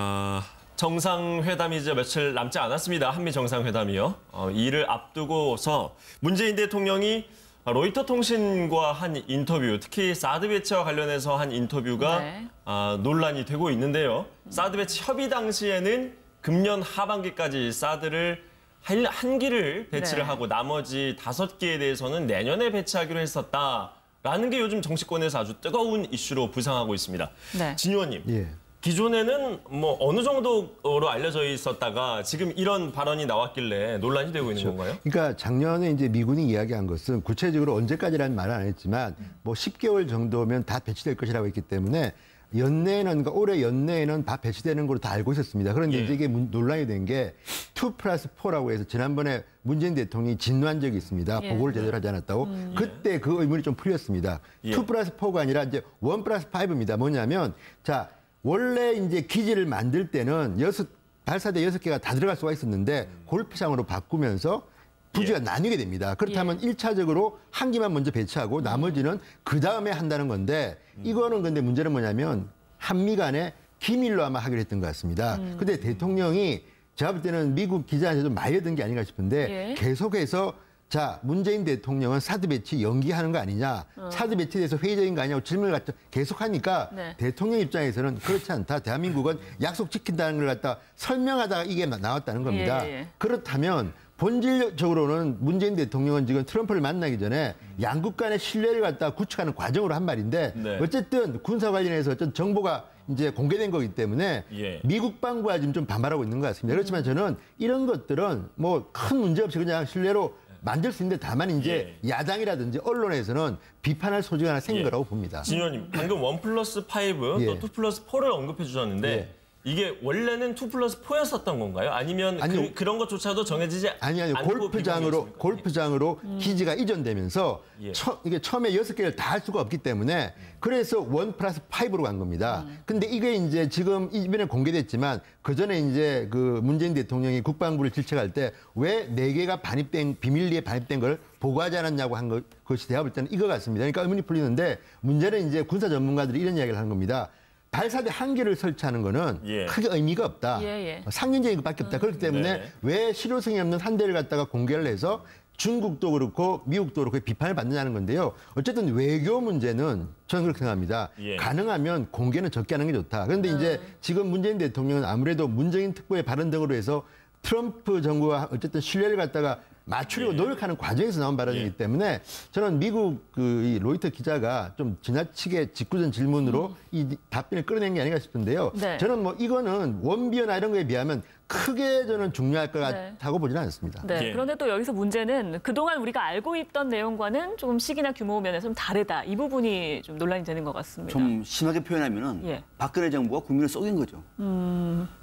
아, 정상회담이 이제 며칠 남지 않았습니다. 한미 정상회담이요. 어, 이를 앞두고서 문재인 대통령이 로이터 통신과 한 인터뷰, 특히 사드 배치와 관련해서 한 인터뷰가 네. 아, 논란이 되고 있는데요. 사드 배치 협의 당시에는 금년 하반기까지 사드를 한, 한 기를 배치를 네. 하고 나머지 다섯 기에 대해서는 내년에 배치하기로 했었다 라는 게 요즘 정치권에서 아주 뜨거운 이슈로 부상하고 있습니다. 네. 진 의원님, 예. 기존에는 뭐 어느 정도로 알려져 있었다가 지금 이런 발언이 나왔길래 논란이 되고 있는 건가요? 그러니까 작년에 이제 미군이 이야기한 것은 구체적으로 언제까지라는 말은 안 했지만 뭐 10개월 정도면 다 배치될 것이라고 했기 때문에 연내에는 그러니까 올해 연내에는 다 배치되는 걸로 다 알고 있었습니다. 그런데 예. 이제 이게 문- 논란이 된 게 2 플러스 4라고 해서 지난번에 문재인 대통령이 진노한 적이 있습니다. 예. 보고를 제대로 하지 않았다고. 그때 그 의문이 좀 풀렸습니다. 예. 2 플러스 4가 아니라 이제 1 플러스 5입니다. 뭐냐면 자 원래 이제 기지를 만들 때는 여섯 발사대 여섯 개가 다 들어갈 수가 있었는데 골프장으로 바꾸면서 부지가 나뉘게 됩니다. 그렇다면 일 1차적으로 한 기만 먼저 배치하고 나머지는 그 다음에 한다는 건데 이거는 근데 문제는 뭐냐면 한미 간에 기밀로 아마 하기로 했던 것 같습니다. 근데 대통령이 제가 볼 때는 미국 기자한테 좀 많이 얻은 게 아닌가 싶은데 예. 계속해서 자 문재인 대통령은 사드 배치 연기하는 거 아니냐 사드 배치에 대해서 회의적인 거 아니냐고 질문을 갖다 계속 하니까 네. 대통령 입장에서는 그렇지 않다 대한민국은 약속 지킨다는 걸 갖다 설명하다가 이게 나왔다는 겁니다 예, 예. 그렇다면 본질적으로는 문재인 대통령은 지금 트럼프를 만나기 전에 양국 간의 신뢰를 갖다 구축하는 과정으로 한 말인데 네. 어쨌든 군사 관련해서 어떤 정보가 이제 공개된 거기 때문에 예. 미국 방구가 지금 좀 반발하고 있는 것 같습니다. 그렇지만 저는 이런 것들은 뭐 큰 문제 없이 그냥 신뢰로 만들 수 있는데 다만 이제 야당이라든지 언론에서는 비판할 소지가 하나 생긴 예. 거라고 봅니다. 진 의원님, 방금 one plus five 또 예. two plus four를 언급해 주셨는데 예. 이게 원래는 two plus four였었던 건가요? 아니면 아니요. 그, 런 것조차도 정해지지 아니 아니 않고 골프장으로? 골프장으로 기지가 이전되면서 예. 처, 이게 처음에 여섯 개를 다 할 수가 없기 때문에 그래서 one plus five로 간 겁니다. 근데 이게 이제 지금 이번에 공개됐지만 그 전에 이제 그 문재인 대통령이 국방부를 질책할 때 왜 네 개가 반입된 비밀리에 반입된 걸 보고하지 않았냐고 한 것, 것이 제가 볼 때는 이거 같습니다. 그러니까 의문이 풀리는데 문제는 이제 군사 전문가들이 이런 이야기를 하는 겁니다. 발사대 한 개를 설치하는 거는 예. 크게 의미가 없다. 예, 예. 상인적인 것밖에 없다. 그렇기 때문에 네. 왜 실효성이 없는 한 대를 갖다가 공개를 해서 중국도 그렇고 미국도 그렇고 비판을 받느냐는 건데요. 어쨌든 외교 문제는 저는 그렇게 생각합니다. 예. 가능하면 공개는 적게 하는 게 좋다. 그런데 이제 지금 문재인 대통령은 아무래도 문재인 특보의 발언 등으로 해서 트럼프 정부와 어쨌든 신뢰를 갖다가 맞추려고 예. 노력하는 과정에서 나온 발언이기 예. 때문에 저는 미국 그이 로이터 기자가 좀 지나치게 직구전 질문으로 이 답변을 끌어낸 게 아닌가 싶은데요. 네. 저는 뭐 이거는 원비어나 이런 거에 비하면 크게 저는 중요할 것 네. 같다고 보지는 않습니다. 네. 예. 그런데 또 여기서 문제는 그동안 우리가 알고 있던 내용과는 조금 시기나 규모 면에서 좀 다르다. 이 부분이 좀 논란이 되는 것 같습니다. 좀 심하게 표현하면은 예. 박근혜 정부가 국민을 속인 거죠.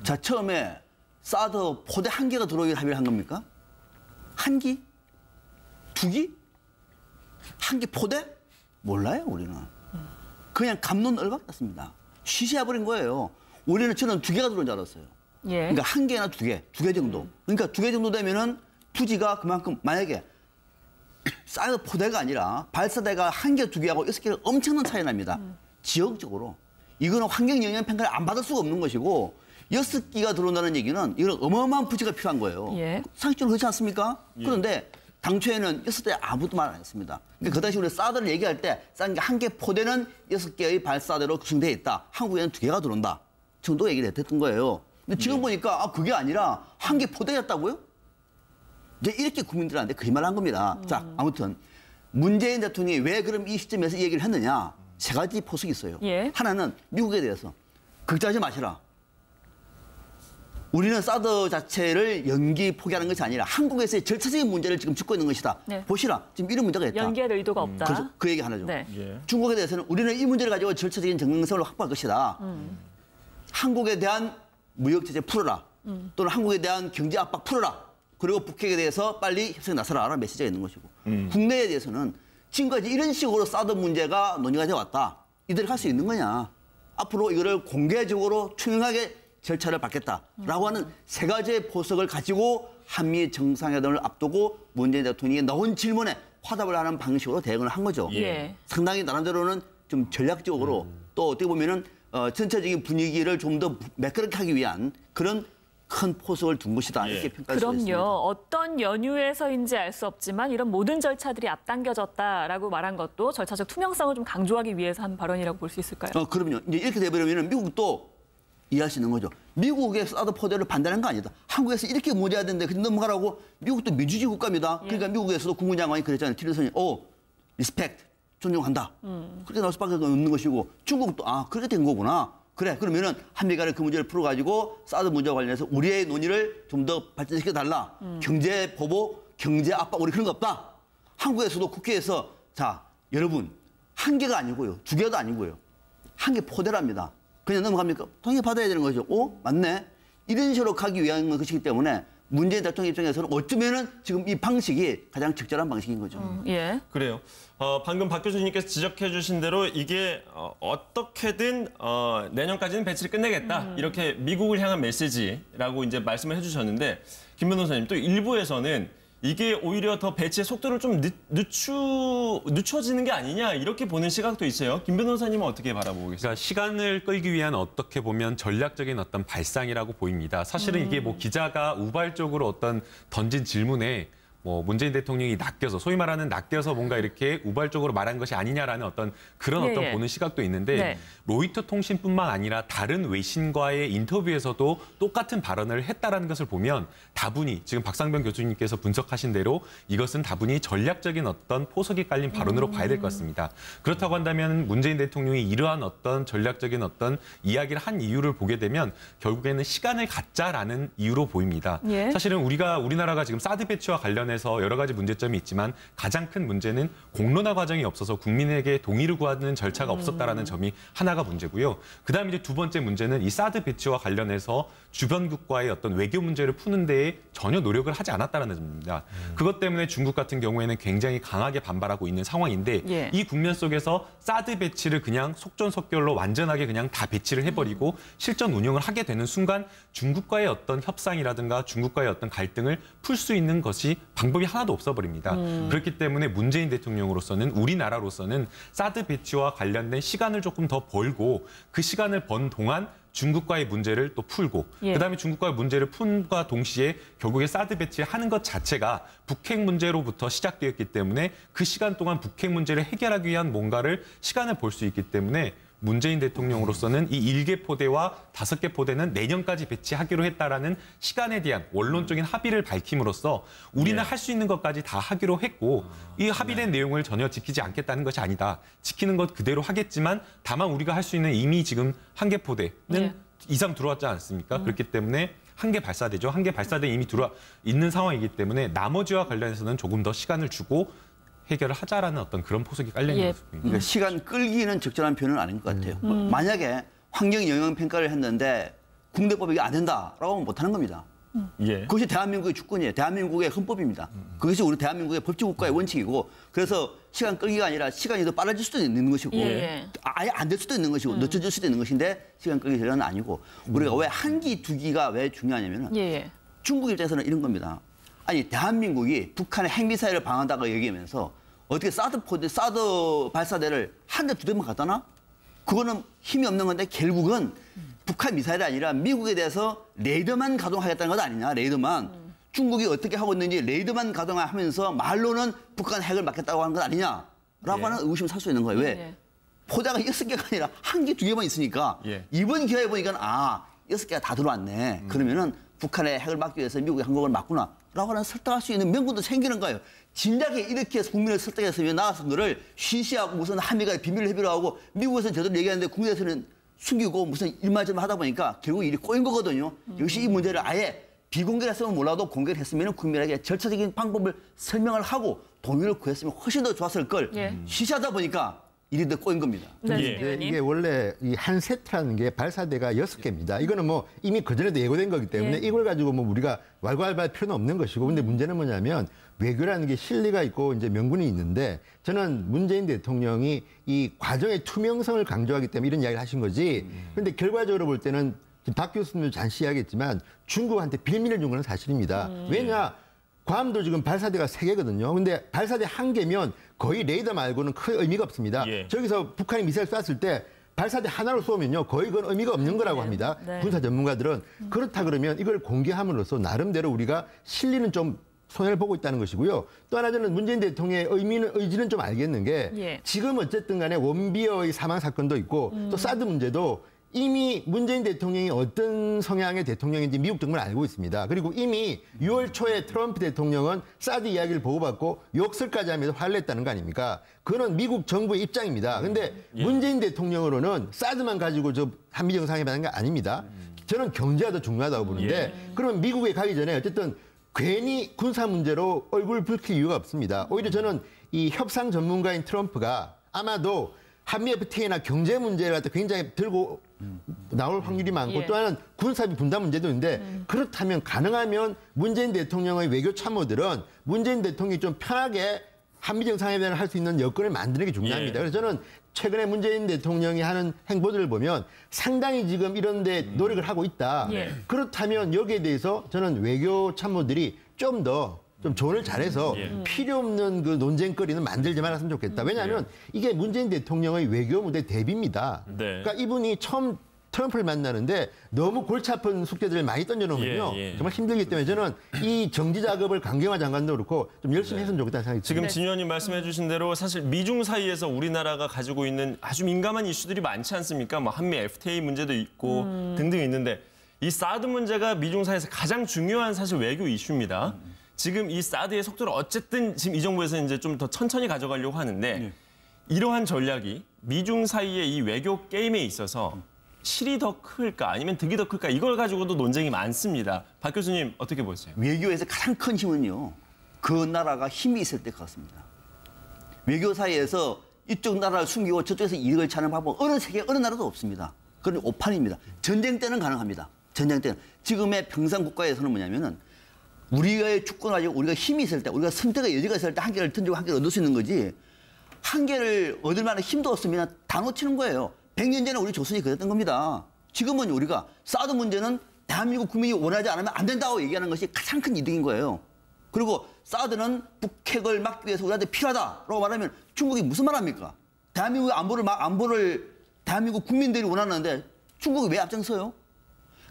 자 처음에 사드 포대 한 개가 들어오기로 합의를 한 겁니까? 한 기? 두 기? 한 기 포대? 몰라요 우리는. 그냥 감론 을박났습니다. 쉬쉬해버린 거예요. 우리는 저는 두 개가 들어온 줄 알았어요. 예. 그러니까 한 개나 두 개, 두 개 정도. 그러니까 두 개 정도 되면은 부지가 그만큼 만약에 사드 포대가 아니라 발사대가 한 개, 두 개하고 여섯 개가 엄청난 차이 납니다. 지역적으로. 이거는 환경 영향 평가를 안 받을 수가 없는 것이고 여섯 기가 들어온다는 얘기는 이건 어마어마한 부지가 필요한 거예요. 예. 상식적으로 그렇지 않습니까? 그런데 당초에는 여섯 대 아무도 말 안 했습니다. 그러니까 그 당시 우리 사드를 얘기할 때한개 포대는 여섯 개의 발사대로 구성되어 있다. 한국에는 두 개가 들어온다. 정도 얘기를 했던 거예요. 근데 지금 보니까 아 그게 아니라 한 개 포대였다고요? 이제 이렇게 국민들한테 거짓말을 한 겁니다. 자, 아무튼 문재인 대통령이 왜 그럼 이 시점에서 이 얘기를 했느냐? 세 가지 포석이 있어요. 예. 하나는 미국에 대해서 걱정하지 마시라. 우리는 사드 자체를 연기 포기하는 것이 아니라 한국에서의 절차적인 문제를 지금 짚고 있는 것이다. 네. 보시라. 지금 이런 문제가 있다. 연기할 의도가 없다. 그래서 그 얘기 하나죠. 네. 예. 중국에 대해서는 우리는 이 문제를 가지고 절차적인 정당성을 확보할 것이다. 한국에 대한 무역 제재 풀어라. 또는 한국에 대한 경제 압박 풀어라. 그리고 북핵에 대해서 빨리 협상에 나서라라는 메시지가 있는 것이고 국내에 대해서는 지금까지 이런 식으로 사드 문제가 논의가 되어 왔다. 이대로 갈 수 있는 거냐. 앞으로 이거를 공개적으로 투명하게 절차를 밟겠다라고 하는 세 가지의 포석을 가지고 한미 정상회담을 앞두고 문재인 대통령이 나온 질문에 화답을 하는 방식으로 대응을 한 거죠. 예. 상당히 나름대로는 좀 전략적으로 또 어떻게 보면은 어, 전체적인 분위기를 좀 더 매끄럽게 하기 위한 그런 큰 포석을 둔 것이다 예. 이렇게 평가할 수 있습니다. 그럼요. 어떤 연유에서인지 알 수 없지만 이런 모든 절차들이 앞당겨졌다라고 말한 것도 절차적 투명성을 좀 강조하기 위해서 한 발언이라고 볼 수 있을까요? 어, 그럼요. 이제 이렇게 돼버리면 미국도 이해할 수 있는 거죠. 미국의 사드 포대를 반대하는 거 아니다. 한국에서 이렇게 문제가 되는데 그냥 넘어가라고 미국도 민주주의 국가입니다. 그러니까 미국에서도 국무장관이 그랬잖아요. 티ler슨이 오, respect, 존중한다. 그렇게 나올 수밖에 없는 것이고 중국도 아 그렇게 된 거구나. 그래 그러면은 한미 간의 그 문제를 풀어가지고 사드 문제와 관련해서 우리의 논의를 좀 더 발전시켜 달라. 경제 보복, 경제 압박 우리 그런 거 없다. 한국에서도 국회에서 자 여러분 한 개가 아니고요, 두 개도 아니고요. 한 개 포대랍니다. 그냥 넘어갑니까? 동의 받아야 되는 거죠. 오, 맞네. 이런 식으로 가기 위한 것이기 때문에 문재인 대통령 입장에서는 어쩌면은 지금 이 방식이 가장 적절한 방식인 거죠. 예. 그래요. 어, 방금 박 교수님께서 지적해 주신 대로 이게 어, 어떻게든 어, 내년까지는 배치를 끝내겠다. 이렇게 미국을 향한 메시지라고 이제 말씀을 해 주셨는데 김 변호사님 또 일부에서는 이게 오히려 더 배치의 속도를 좀 늦, 늦추, 늦춰지는 게 아니냐 이렇게 보는 시각도 있어요. 김 변호사님은 어떻게 바라보고 계세요? 그러니까 시간을 끌기 위한 어떻게 보면 전략적인 어떤 발상이라고 보입니다. 사실은 이게 뭐 기자가 우발적으로 어떤 던진 질문에 뭐 문재인 대통령이 낚여서 소위 말하는 낚여서 뭔가 이렇게 우발적으로 말한 것이 아니냐라는 어떤 그런 예, 어떤 예. 보는 시각도 있는데 네. 로이터 통신뿐만 아니라 다른 외신과의 인터뷰에서도 똑같은 발언을 했다라는 것을 보면 다분히 지금 박상병 교수님께서 분석하신 대로 이것은 다분히 전략적인 어떤 포석이 깔린 발언으로 봐야 될 것 같습니다. 그렇다고 한다면 문재인 대통령이 이러한 어떤 전략적인 어떤 이야기를 한 이유를 보게 되면 결국에는 시간을 갖자라는 이유로 보입니다. 예. 사실은 우리가 우리나라가 지금 사드 배치와 관련해 서 여러 가지 문제점이 있지만 가장 큰 문제는 공론화 과정이 없어서 국민에게 동의를 구하는 절차가 없었다라는 점이 하나가 문제고요. 그다음에 이제 두 번째 문제는 이 사드 배치와 관련해서 주변국과의 어떤 외교 문제를 푸는 데에 전혀 노력을 하지 않았다는 점입니다. 그것 때문에 중국 같은 경우에는 굉장히 강하게 반발하고 있는 상황인데 예. 이 국면 속에서 사드 배치를 그냥 속전속결로 완전하게 그냥 다 배치를 해버리고 실전 운영을 하게 되는 순간 중국과의 어떤 협상이라든가 중국과의 어떤 갈등을 풀 수 있는 것이 방 법이 하나도 없어버립니다. 그렇기 때문에 문재인 대통령으로서는 우리나라로서는 사드 배치와 관련된 시간을 조금 더 벌고 그 시간을 번 동안 중국과의 문제를 또 풀고 예. 그다음에 중국과의 문제를 푼과 동시에 결국에 사드 배치를 하는 것 자체가 북핵 문제로부터 시작되었기 때문에 그 시간 동안 북핵 문제를 해결하기 위한 뭔가를 시간을 벌 수 있기 때문에 문재인 대통령으로서는 이 일개 포대와 다섯 개 포대는 내년까지 배치하기로 했다라는 시간에 대한 원론적인 합의를 밝힘으로써 우리는 할 수 있는 것까지 다 하기로 했고 이 합의된 내용을 전혀 지키지 않겠다는 것이 아니다. 지키는 것 그대로 하겠지만 다만 우리가 할 수 있는 이미 지금 한 개 포대는 예. 이상 들어왔지 않습니까? 그렇기 때문에 한 개 발사되죠. 한 개 발사돼 이미 들어와 있는 상황이기 때문에 나머지와 관련해서는 조금 더 시간을 주고 해결을 하자라는 어떤 그런 포석이 깔려 있는 예. 모습입니다. 그러니까 시간 끌기는 적절한 표현은 아닌 것 같아요. 만약에 환경 영향 평가를 했는데 국내법이 이게 안 된다라고 하면 못 하는 겁니다. 예. 그것이 대한민국의 주권이에요. 대한민국의 헌법입니다. 그것이 우리 대한민국의 법치국가의 원칙이고 그래서 시간 끌기가 아니라 시간이 더 빨라질 수도 있는 것이고 예. 아예 안 될 수도 있는 것이고 늦춰질 수도 있는 것인데 시간 끌기 절차는 아니고 우리가 왜 한 기 두 기가 왜 중요하냐면은 예, 예. 중국 입장에서는 이런 겁니다. 아니 대한민국이 북한의 핵미사일을 방한다고 얘기하면서 어떻게 사드 포대, 사드 발사대를 한 대 두 대만 갖다 놔? 그거는 힘이 없는 건데 결국은 북한 미사일이 아니라 미국에 대해서 레이더만 가동하겠다는 것 아니냐 레이더만 중국이 어떻게 하고 있는지 레이더만 가동하면서 말로는 북한 핵을 막겠다고 하는 것 아니냐라고 예. 하는 의심을 살 수 있는 거예요. 왜? 예. 포대가 여섯 개가 아니라 한 개, 두 개만 있으니까 예. 이번 기회에 보니까 아 여섯 개가 다 들어왔네. 그러면은 북한의 핵을 막기 위해서 미국이 한국을 막구나. 라고 하는 설득할 수 있는 명분도 생기는 거예요. 진작에 이렇게 해서 국민을 설득했으면 나와서 너를 쉬쉬하고 무슨 한미가 비밀 협의를 하고 미국에서는 제대로 얘기하는데 국내에서는 숨기고 무슨 일말좀 하다 보니까 결국 일이 꼬인 거거든요. 역시 이 문제를 아예 비공개를 했으면 몰라도 공개를 했으면 국민에게 절차적인 방법을 설명을 하고 동의를 구했으면 훨씬 더 좋았을 걸 예. 쉬쉬하다 보니까 일이 더 꼬인 겁니다. 네, 예. 예. 이제 의원님. 이게 원래 이 한 세트라는 게 발사대가 여섯 개입니다. 이거는 뭐 이미 그전에도 예고된 거기 때문에 예. 이걸 가지고 뭐 우리가 왈가왈부할 필요는 없는 것이고 근데 문제는 뭐냐면 외교라는 게 실리가 있고 이제 명분이 있는데 저는 문재인 대통령이 이 과정의 투명성을 강조하기 때문에 이런 이야기를 하신 거지. 근데 결과적으로 볼 때는 지금 박 교수님도 잠시 이야기했지만 중국한테 빌미를 준 건 사실입니다. 왜냐? 괌도 지금 발사대가 세개거든요 근데 발사대 한 개면 거의 레이더 말고는 큰 의미가 없습니다. 예. 저기서 북한이 미사일 쐈을 때 발사대 하나로 쏘면요 거의 그건 의미가 없는 거라고 합니다. 네. 군사 전문가들은 그렇다 그러면 이걸 공개함으로써 나름대로 우리가 실리는 좀 손해를 보고 있다는 것이고요. 또 하나 저는 문재인 대통령의 의미는 의지는 좀 알겠는 게 예. 지금 어쨌든 간에 원비어의 사망 사건도 있고 또 사드 문제도 이미 문재인 대통령이 어떤 성향의 대통령인지 미국 정부는 알고 있습니다. 그리고 이미 6월 초에 트럼프 대통령은 사드 이야기를 보고받고 욕설까지 하면서 화를 냈다는 거 아닙니까? 그거는 미국 정부의 입장입니다. 근데 문재인 대통령으로는 사드만 가지고 저 한미 정상회담하는 게 아닙니다. 저는 경제가 더 중요하다고 보는데 그러면 미국에 가기 전에 어쨌든 괜히 군사 문제로 얼굴 붉힐 이유가 없습니다. 오히려 저는 이 협상 전문가인 트럼프가 아마도 한미 FTA나 경제 문제를 갖다 굉장히 들고 나올 확률이 많고 예. 또 하나는 군사비 분담 문제도 있는데 그렇다면 가능하면 문재인 대통령의 외교 참모들은 문재인 대통령이 좀 편하게 한미 정상회담을 할 수 있는 여건을 만드는 게 중요합니다. 예. 그래서 저는 최근에 문재인 대통령이 하는 행보들을 보면 상당히 지금 이런 데 노력을 하고 있다. 예. 그렇다면 여기에 대해서 저는 외교 참모들이 좀더 좀 조언을 잘해서 예. 필요 없는 그 논쟁거리는 만들지 말았으면 좋겠다. 왜냐하면 이게 문재인 대통령의 외교 무대 대비입니다. 네. 그러니까 이분이 처음 트럼프를 만나는데 너무 골치 아픈 숙제들을 많이 던져놓으면요. 예, 예. 정말 힘들기 때문에 저는 이 정지 작업을 강경화 장관도 그렇고 좀 열심히 했으면 좋겠다는 생각이 지금 듭니다. 진 의원님 말씀해 주신 대로 사실 미중 사이에서 우리나라가 가지고 있는 아주 민감한 이슈들이 많지 않습니까? 뭐 한미 FTA 문제도 있고 등등 있는데 이 사드 문제가 미중 사이에서 가장 중요한 사실 외교 이슈입니다. 지금 이 사드의 속도를 어쨌든 지금 이 정부에서 이제 좀 더 천천히 가져가려고 하는데 이러한 전략이 미중 사이의 이 외교 게임에 있어서 실이 더 클까 아니면 득이 더 클까 이걸 가지고도 논쟁이 많습니다. 박 교수님 어떻게 보세요? 외교에서 가장 큰 힘은요. 그 나라가 힘이 있을 때 같습니다. 외교 사이에서 이쪽 나라를 숨기고 저쪽에서 이익을 찾는 방법 어느 세계 어느 나라도 없습니다. 그런 오판입니다. 전쟁 때는 가능합니다. 전쟁 때는 지금의 평상 국가에서는 뭐냐면은 우리의 주권을 가지고 우리가 힘이 있을 때 우리가 선택의 여지가 있을 때 한 개를 던지고 한 개를 얻을 수 있는 거지 한 개를 얻을 만한 힘도 없으면 다 놓치는 거예요. 100년 전에 우리 조선이 그랬던 겁니다. 지금은 우리가 사드 문제는 대한민국 국민이 원하지 않으면 안 된다고 얘기하는 것이 가장 큰 이득인 거예요. 그리고 사드는 북핵을 막기 위해서 우리한테 필요하다라고 말하면 중국이 무슨 말 합니까? 대한민국의 안보를 막 안보를 대한민국 국민들이 원하는데 중국이 왜 앞장서요?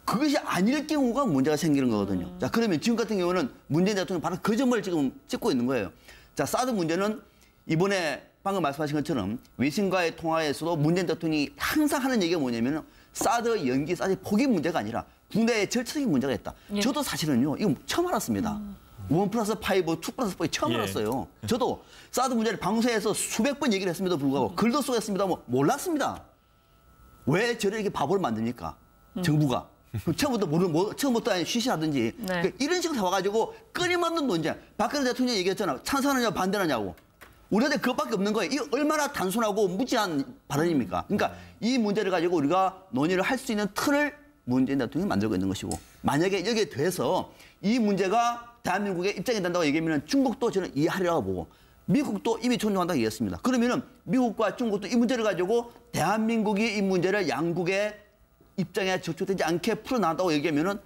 그것이 아닐 경우가 문제가 생기는 거거든요. 자, 그러면 지금 같은 경우는 문재인 대통령 바로 그 점을 지금 찍고 있는 거예요. 자, 사드 문제는 이번에 방금 말씀하신 것처럼 외신과의 통화에서도 문재인 대통령이 항상 하는 얘기가 뭐냐면 사드 연기, 사드 포기 문제가 아니라 국내의 절차적인 문제가 있다. 예. 저도 사실은요, 이거 처음 알았습니다. one plus five, two plus five 처음 예. 알았어요. 저도 사드 문제를 방송에서 수백 번 얘기를 했음에도 불구하고 글도 썼습니다. 뭐 몰랐습니다. 왜 저를 이렇게 바보를 만듭니까? 정부가. 처음부터 모르, 뭐, 처음부터 아니 쉬쉬하든지 네. 그러니까 이런 식으로 와가지고 끊임없는 논쟁. 박근혜 대통령이 얘기했잖아. 찬성하느냐 반대하냐고. 우리한테 그것밖에 없는 거예요. 이 얼마나 단순하고 무지한 발언입니까? 그러니까 이 문제를 가지고 우리가 논의를 할 수 있는 틀을 문재인 대통령이 만들고 있는 것이고 만약에 여기에 대해서 이 문제가 대한민국의 입장이 된다고 얘기하면 중국도 저는 이해하리라고 보고 미국도 이미 존중한다고 얘기했습니다. 그러면은 미국과 중국도 이 문제를 가지고 대한민국이 이 문제를 양국의 입장에 저촉되지 않게 풀어나간다고 얘기하면은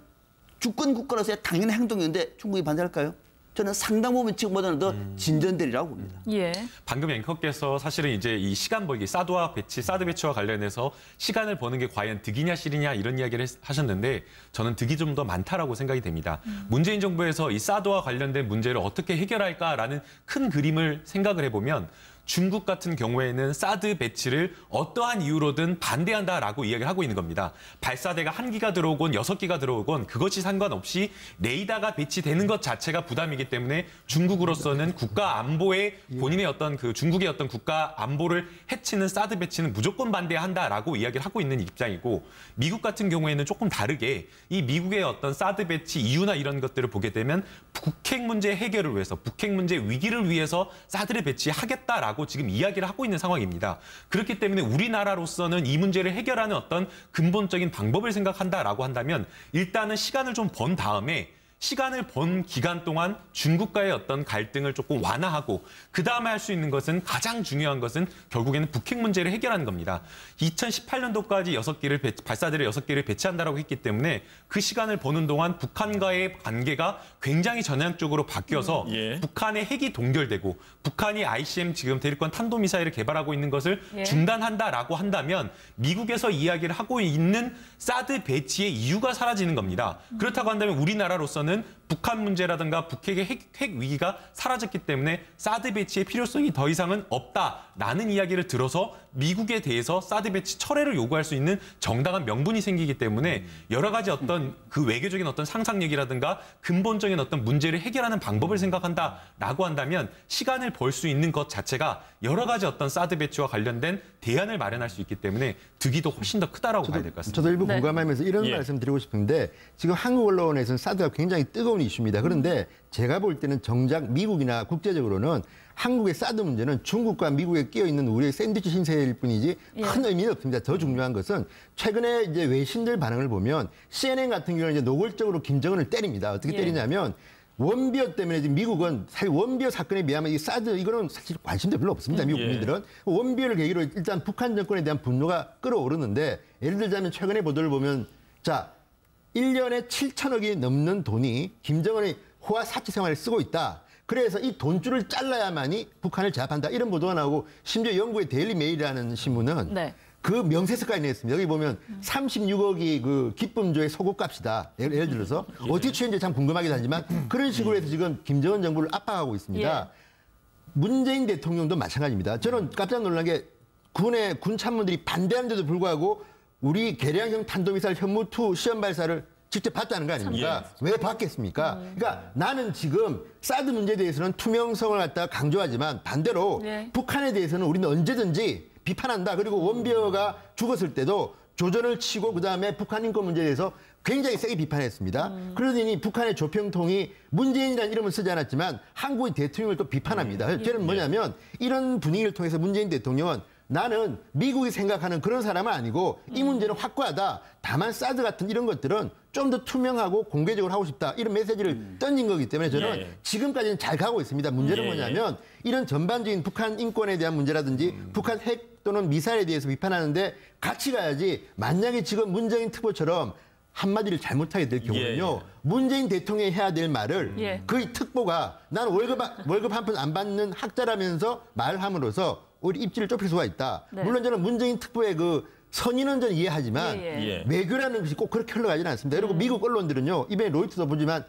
주권 국가로서의 당연한 행동인데 중국이 반대할까요? 저는 상당 부분 지금보다는 더 진전되리라고 봅니다. 예. 방금 앵커께서 사실은 이제 이 시간 벌기, 사드와 배치, 사드 배치와 관련해서 시간을 버는 게 과연 득이냐 실이냐 이런 이야기를 했- 하셨는데 저는 득이 좀 더 많다라고 생각이 됩니다. 문재인 정부에서 이 사드와 관련된 문제를 어떻게 해결할까라는 큰 그림을 생각을 해보면 중국 같은 경우에는 사드 배치를 어떠한 이유로든 반대한다라고 이야기를 하고 있는 겁니다. 발사대가 한 기가 들어오건 여섯 기가 들어오건 그것이 상관없이 레이더가 배치되는 것 자체가 부담이기 때문에 중국으로서는 국가 안보에 본인의 어떤 그 중국의 어떤 국가 안보를 해치는 사드 배치는 무조건 반대한다라고 이야기를 하고 있는 입장이고 미국 같은 경우에는 조금 다르게 이 미국의 어떤 사드 배치 이유나 이런 것들을 보게 되면 북핵 문제 해결을 위해서 북핵 문제 위기를 위해서 사드를 배치하겠다라고 지금 이야기를 하고 있는 상황입니다. 그렇기 때문에 우리나라로서는 이 문제를 해결하는 어떤 근본적인 방법을 생각한다라고 한다면 일단은 시간을 좀 번 다음에 시간을 번 기간 동안 중국과의 어떤 갈등을 조금 완화하고 그 다음에 할 수 있는 것은 가장 중요한 것은 결국에는 북핵 문제를 해결하는 겁니다. 2018년도까지 여섯 개를 발사대를 여섯 개를 배치한다라고 했기 때문에 그 시간을 버는 동안 북한과의 관계가 굉장히 전향적으로 바뀌어서 예. 북한의 핵이 동결되고 북한이 ICM 지금 대륙간 탄도미사일을 개발하고 있는 것을 예. 중단한다라고 한다면 미국에서 이야기를 하고 있는 사드 배치의 이유가 사라지는 겁니다. 그렇다고 한다면 우리나라로서는 어떤 북한 문제라든가 북핵의 핵, 핵 위기가 사라졌기 때문에 사드 배치의 필요성이 더 이상은 없다라는 이야기를 들어서 미국에 대해서 사드 배치 철회를 요구할 수 있는 정당한 명분이 생기기 때문에 여러 가지 어떤 그 외교적인 어떤 상상력이라든가 근본적인 어떤 문제를 해결하는 방법을 생각한다라고 한다면 시간을 벌 수 있는 것 자체가 여러 가지 어떤 사드 배치와 관련된 대안을 마련할 수 있기 때문에 득이 더 훨씬 더 크다라고 봐야 될 것 같습니다. 저도 일부 네. 공감하면서 이런 예. 말씀 드리고 싶은데 지금 한국 언론에서는 사드가 굉장히 뜨거운 이슈입니다. 그런데 제가 볼 때는 정작 미국이나 국제적으로는 한국의 사드 문제는 중국과 미국에 끼어 있는 우리의 샌드위치 신세일 뿐이지 예. 큰 의미는 없습니다. 더 중요한 것은 최근에 이제 외신들 반응을 보면 CNN 같은 경우는 이제 노골적으로 김정은을 때립니다. 어떻게 예. 때리냐면 원비어 때문에 지금 미국은 사실 원비어 사건에 비하면 이 사드 이거는 사실 관심도 별로 없습니다. 미국 예. 국민들은 원비어를 계기로 일단 북한 정권에 대한 분노가 끌어오르는데 예를 들자면 최근에 보도를 보면 자 1년에 7천억이 넘는 돈이 김정은의 호화 사치 생활에 쓰고 있다. 그래서 이 돈줄을 잘라야만이 북한을 제압한다. 이런 보도가 나오고 심지어 영국의 데일리 메일이라는 신문은 네. 그 명세서까지 냈습니다. 여기 보면 36억이 그 기쁨조의 속옷값이다. 예를, 예를 들어서 어떻게 취재했는지 참 궁금하기도 하지만 그런 식으로 해서 지금 김정은 정부를 압박하고 있습니다. 문재인 대통령도 마찬가지입니다. 저는 깜짝 놀란 게 군의 군 참모들이 반대하는데도 불구하고 우리 개량형 탄도미사일 현무2 시험 발사를 직접 봤다는 거 아닙니까? 왜 봤겠습니까? 그러니까 나는 지금 사드 문제에 대해서는 투명성을 갖다가 강조하지만 반대로 네. 북한에 대해서는 우리는 언제든지 비판한다. 그리고 원비어가 죽었을 때도 조전을 치고 그다음에 북한 인권 문제에 대해서 굉장히 세게 비판했습니다. 그러더니 북한의 조평통이 문재인이라는 이름을 쓰지 않았지만 한국의 대통령을 또 비판합니다. 저는 뭐냐면 이런 분위기를 통해서 문재인 대통령은 나는 미국이 생각하는 그런 사람은 아니고 이 문제는 확고하다. 다만 사드 같은 이런 것들은 좀 더 투명하고 공개적으로 하고 싶다. 이런 메시지를 던진 거기 때문에 저는 예. 지금까지는 잘 가고 있습니다. 문제는 예, 뭐냐면 이런 전반적인 북한 인권에 대한 문제라든지 북한 핵 또는 미사일에 대해서 비판하는데 같이 가야지 만약에 지금 문재인 특보처럼 한마디를 잘못하게 될 경우는요. 예. 문재인 대통령이 해야 될 말을 예. 그 특보가 나는 월급 한- 월급 한 푼 안 받는 학자라면서 말함으로써 우리 입지를 좁힐 수가 있다. 네. 물론 저는 문재인 특보의 그 선의는 저는 이해하지만 예, 예. 예. 외교라는 것이 꼭 그렇게 흘러가지는 않습니다. 그리고 미국 언론들은요. 이번에 로이터도 보지만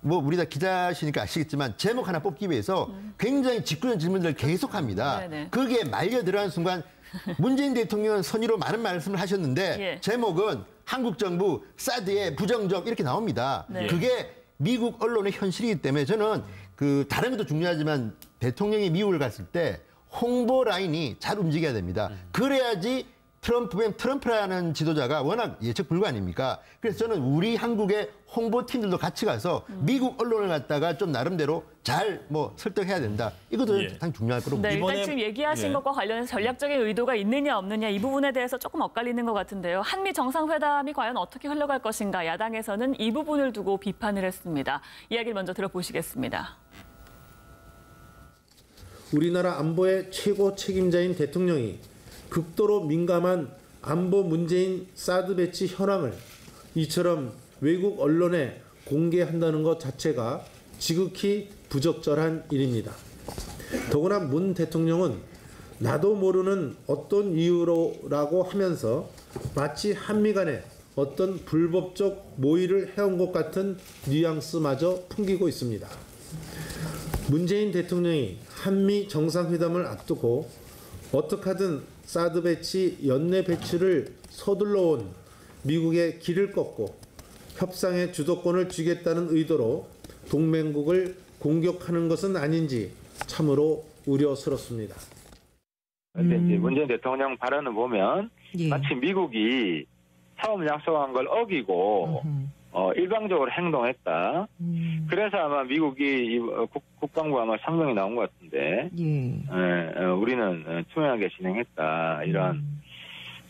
뭐 우리 다 기자시니까 아시겠지만 제목 하나 뽑기 위해서 굉장히 직구적 질문들을 계속합니다. 네네. 그게 말려 들어간 순간 문재인 대통령은 선의로 많은 말씀을 하셨는데 예. 제목은 한국 정부 사드의 부정적 이렇게 나옵니다. 네. 그게 미국 언론의 현실이기 때문에 저는 그 다른 것도 중요하지만 대통령이 미국을 갔을 때 홍보 라인이 잘 움직여야 됩니다. 그래야지 트럼프면 트럼프라는 지도자가 워낙 예측 불가 아닙니까? 그래서 저는 우리 한국의 홍보팀들도 같이 가서 미국 언론을 갖다가 좀 나름대로 잘 뭐 설득해야 된다. 이것도 예. 상당히 중요할 거라고 네, 봅니다. 일단 이번에- 지금 얘기하신 예. 것과 관련해서 전략적인 의도가 있느냐 없느냐 이 부분에 대해서 조금 엇갈리는 것 같은데요. 한미 정상회담이 과연 어떻게 흘러갈 것인가 야당에서는 이 부분을 두고 비판을 했습니다. 이야기를 먼저 들어보시겠습니다. 우리나라 안보의 최고 책임자인 대통령이 극도로 민감한 안보 문제인 사드 배치 현황을 이처럼 외국 언론에 공개한다는 것 자체가 지극히 부적절한 일입니다. 더구나 문 대통령은 나도 모르는 어떤 이유로라고 하면서 마치 한미 간에 어떤 불법적 모의를 해온 것 같은 뉘앙스마저 풍기고 있습니다. 문재인 대통령이 한미 정상회담을 앞두고 어떻게 하든 사드 배치 연내 배치를 서둘러 온 미국의 기를 꺾고 협상의 주도권을 쥐겠다는 의도로 동맹국을 공격하는 것은 아닌지 참으로 우려스럽습니다. 근데 이제 문재인 대통령 발언을 보면 예. 마치 미국이 처음 약속한 걸 어기고 어, 일방적으로 행동했다. 음, 그래서 아마 미국이 이, 어, 국, 국방부 아마 성명이 나온 것 같은데 예. 에, 어, 우리는 어, 투명하게 진행했다. 이런. 음,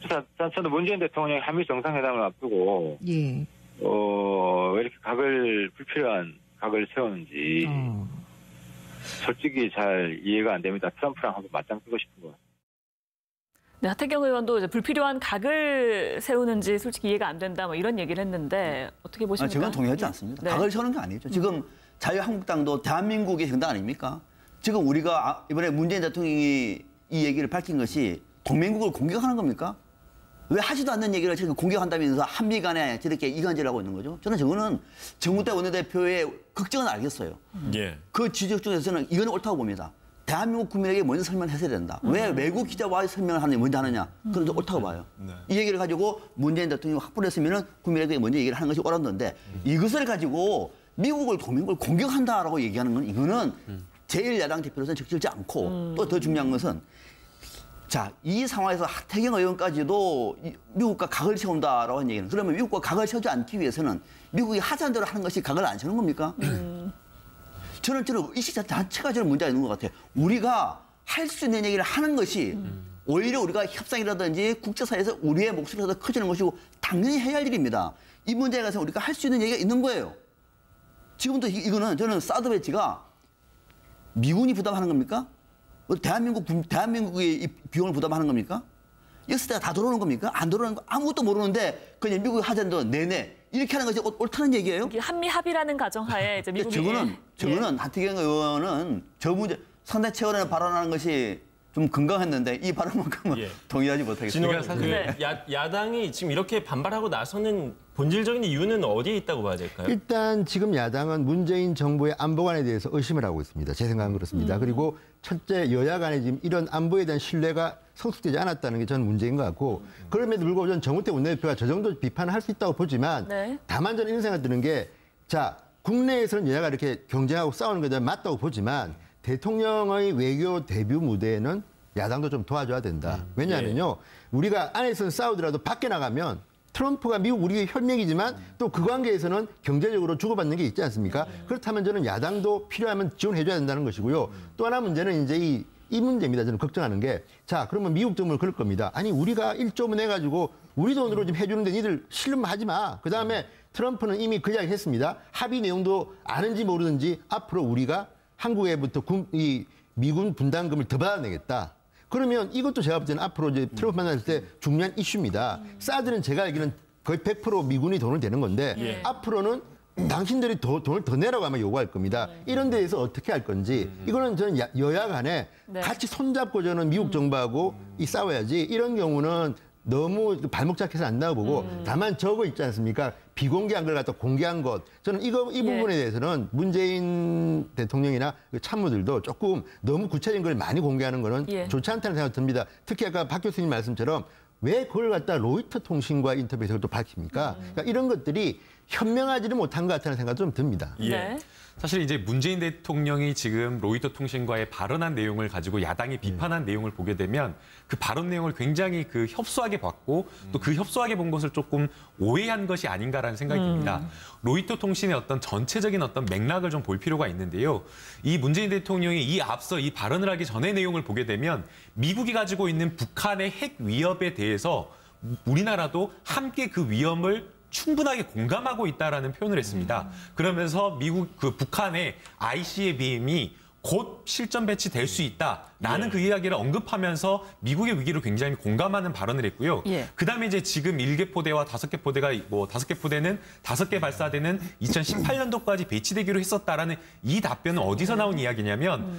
그래서 저는 문재인 대통령이 한미 정상회담을 앞두고 예. 어, 왜 이렇게 가 각을 불필요한 각을 세우는지 솔직히 잘 이해가 안 됩니다. 트럼프랑 한번 맞짱 뜨고 싶은 것 같아요. 네, 하태경 의원도 이제 불필요한 각을 세우는지 솔직히 이해가 안 된다 뭐 이런 얘기를 했는데 어떻게 아, 보십니까? 저건 동의하지 않습니다. 네. 각을 세우는 게 아니죠. 지금 자유한국당도 대한민국의 정당 아닙니까? 지금 우리가 아- 이번에 문재인 대통령이 이 얘기를 밝힌 것이 동맹국을 공격하는 겁니까? 왜 하지도 않는 얘기를 지금 공격한다면서 한미 간에 저렇게 이간질을 하고 있는 거죠? 저는 저거는 정무대 원내대표의 걱정은 알겠어요. 예. 그 지적 중에서는 이건 옳다고 봅니다. 대한민국 국민에게 먼저 설명을 했어야 된다. 왜 외국 기자와 설명을 하느냐, 먼저 하느냐. 그건 좀 옳다고 봐요. 이 얘기를 가지고 문재인 대통령이 확보를 했으면 국민에게 먼저 얘기를 하는 것이 옳았는데 이것을 가지고 미국을 동맹국을 공격한다라고 얘기하는 건 이거는 제1야당 대표로서는 적절치 않고 또 더 중요한 것은 자, 이 상황에서 하태경 의원까지도 이- 미국과 각을 세운다라고 하는 얘기는 그러면 미국과 각을 세우지 않기 위해서는 미국이 하자는 대로 하는 것이 각을 안 세우는 겁니까? 저는 저는 의식 자체가 저는 문제가 있는 것 같아요. 우리가 할 수 있는 얘기를 하는 것이 오히려 우리가 협상이라든지 국제사회에서 우리의 목소리가 더 커지는 것이고 당연히 해야 할 일입니다. 이 문제에 관해서 우리가 할 수 있는 얘기가 있는 거예요. 지금도 이- 이거는 저는 사드 배치가 미군이 부담하는 겁니까? 우리 대한민국 이 비용을 부담하는 겁니까? 역사대가 다 들어오는 겁니까? 안 들어오는 거 아무것도 모르는데 그냥 미국이 하자는 내내 이렇게 하는 것이 옳- 옳다는 얘기예요? 한미 합의라는 가정하에 이제 미국이 저거는 예. 저거는 하태경 의원은 저 문제 상당히 최근에 발언하는 것이 좀 건강했는데 이 발언만큼은 예. 동의하지 못하겠습니다. 진호 그러니까 사실- 그 야, 야당이 지금 이렇게 반발하고 나서는 본질적인 이유는 어디에 있다고 봐야 될까요? 일단 지금 야당은 문재인 정부의 안보관에 대해서 의심을 하고 있습니다. 제 생각은 그렇습니다. 그리고 첫째 여야 간에 지금 이런 안보에 대한 신뢰가 성숙되지 않았다는 게 저는 문제인 것 같고 그럼에도 불구하고 저는 정우태 원내대표가 저 정도 비판을 할 수 있다고 보지만 네. 다만 저는 이런 생각 드는 게 자 국내에서는 여야가 이렇게 경쟁하고 싸우는 게 맞다고 보지만 대통령의 외교 데뷔 무대에는 야당도 좀 도와줘야 된다. 왜냐하면요 우리가 안에서는 싸우더라도 밖에 나가면 트럼프가 미국 우리의 혈맥이지만 또 그 관계에서는 경제적으로 주고받는 게 있지 않습니까? 그렇다면 저는 야당도 필요하면 지원해줘야 된다는 것이고요. 또 하나 문제는 이제 이, 이 문제입니다. 저는 걱정하는 게 자 그러면 미국 정부는 그럴 겁니다. 아니 우리가 1조문 해가지고 우리 돈으로 좀 해주는데 니들 실름하지 마. 그 다음에 트럼프는 이미 그 이야기 했습니다. 합의 내용도 아는지 모르는지 앞으로 우리가 한국에부터 군, 이 미군 분담금을 더 받아내겠다. 그러면 이것도 제가 볼 때는 앞으로 이제 트럼프 만났을 때 중요한 이슈입니다. 사드는 제가 알기로는 거의 100% 미군이 돈을 내는 건데 예. 앞으로는 당신들이 더, 돈을 더 내라고 아마 요구할 겁니다. 이런 데에서 어떻게 할 건지 이거는 저는 야- 여야 간에 네. 같이 손잡고 저는 미국 정부하고 이 싸워야지 이런 경우는 너무 발목 잡혀서 안 나고 보고 다만 저거 있지 않습니까? 비공개한 걸 갖다 공개한 것 저는 이거 이 예. 부분에 대해서는 문재인 대통령이나 그 참모들도 조금 너무 구체적인 걸 많이 공개하는 거는 예. 좋지 않다는 생각이 듭니다. 특히 아까 박 교수님 말씀처럼 왜 그걸 갖다 로이터 통신과 인터뷰에서 또 밝힙니까? 그러니까 이런 것들이 현명하지는 못한 것 같다는 생각이 좀 듭니다. 예. 네. 사실 이제 문재인 대통령이 지금 로이터 통신과의 발언한 내용을 가지고 야당이 비판한 내용을 보게 되면 그 발언 내용을 굉장히 그 협소하게 봤고 또그 협소하게 본 것을 조금 오해한 것이 아닌가라는 생각이 듭니다. 로이터 통신의 어떤 전체적인 어떤 맥락을 좀 볼 필요가 있는데요. 이 문재인 대통령이 이 앞서 이 발언을 하기 전의 내용을 보게 되면 미국이 가지고 있는 북한의 핵 위협에 대해서 우리나라도 함께 그 위험을 충분하게 공감하고 있다라는 표현을 했습니다. 그러면서 미국 그 북한의 ICBM이 곧 실전 배치될 수 있다라는 예. 그 이야기를 언급하면서 미국의 위기를 굉장히 공감하는 발언을 했고요. 예. 그다음에 이제 지금 일개 포대와 다섯 개 포대가 뭐 다섯 개 포대는 다섯 개 발사대는 2018년도까지 배치되기로 했었다라는 이 답변은 어디서 나온 이야기냐면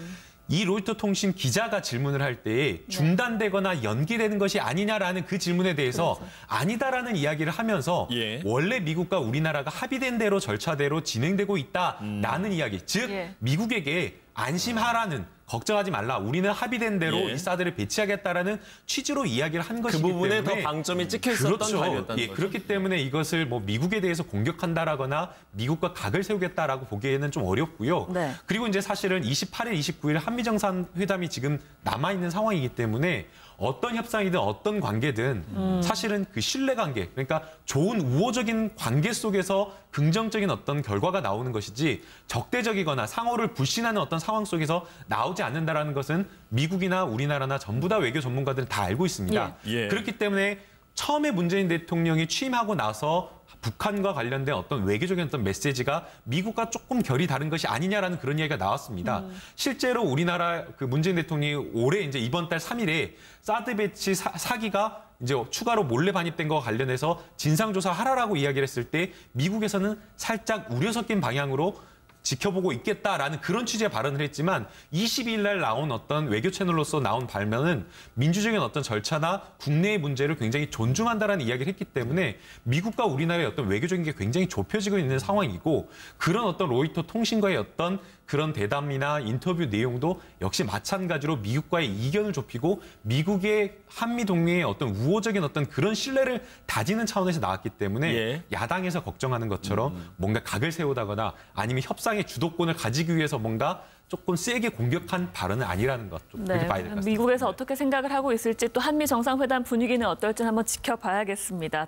이 로이터 통신 기자가 질문을 할 때에 중단되거나 연기되는 것이 아니냐라는 그 질문에 대해서 아니다라는 이야기를 하면서 예. 원래 미국과 우리나라가 합의된 대로 절차대로 진행되고 있다라는 이야기. 즉 예. 미국에게 안심하라는 걱정하지 말라. 우리는 합의된 대로 예. 이 사드를 배치하겠다라는 취지로 이야기를 한그 것이기 부분에 더 때문에 방점이 찍혀 있었던 그렇죠. 답이었다는 예, 거죠. 그렇기 때문에 이것을 뭐 미국에 대해서 공격한다라거나 미국과 각을 세우겠다라고 보기에는 좀 어렵고요. 네. 그리고 이제 사실은 28일, 29일 한미 정상 회담이 지금 남아 있는 상황이기 때문에 어떤 협상이든 어떤 관계든 음. 사실은 그 신뢰 관계, 그러니까 좋은 우호적인 관계 속에서 긍정적인 어떤 결과가 나오는 것이지 적대적이거나 상호를 불신하는 어떤 상황 속에서 나오지 않는다라는 것은 미국이나 우리나라나 전부 다 외교 전문가들은 다 알고 있습니다. 예. 예. 그렇기 때문에 처음에 문재인 대통령이 취임하고 나서 북한과 관련된 어떤 외교적인 어떤 메시지가 미국과 조금 결이 다른 것이 아니냐라는 그런 이야기가 나왔습니다. 실제로 우리나라 그 문재인 대통령이 올해 이제 이번 달 3일에 사드 배치 사, 사기가 이제 추가로 몰래 반입된 거와 관련해서 진상조사 하라라고 이야기를 했을 때 미국에서는 살짝 우려 섞인 방향으로 지켜보고 있겠다라는 그런 취지의 발언을 했지만 22일 날 나온 어떤 외교 채널로서 나온 발명은 민주적인 어떤 절차나 국내의 문제를 굉장히 존중한다라는 이야기를 했기 때문에 미국과 우리나라의 어떤 외교적인 게 굉장히 좁혀지고 있는 상황이고 그런 어떤 로이터 통신과의 어떤 그런 대담이나 인터뷰 내용도 역시 마찬가지로 미국과의 이견을 좁히고 미국의 한미 동맹의 어떤 우호적인 어떤 그런 신뢰를 다지는 차원에서 나왔기 때문에 예. 야당에서 걱정하는 것처럼 뭔가 각을 세우다거나 아니면 협상의 주도권을 가지기 위해서 뭔가 조금 세게 공격한 발언은 아니라는 것. 좀 그렇게 봐야 될 것 같습니다. 미국에서 어떻게 생각을 하고 있을지 또 한미 정상회담 분위기는 어떨지 한번 지켜봐야겠습니다.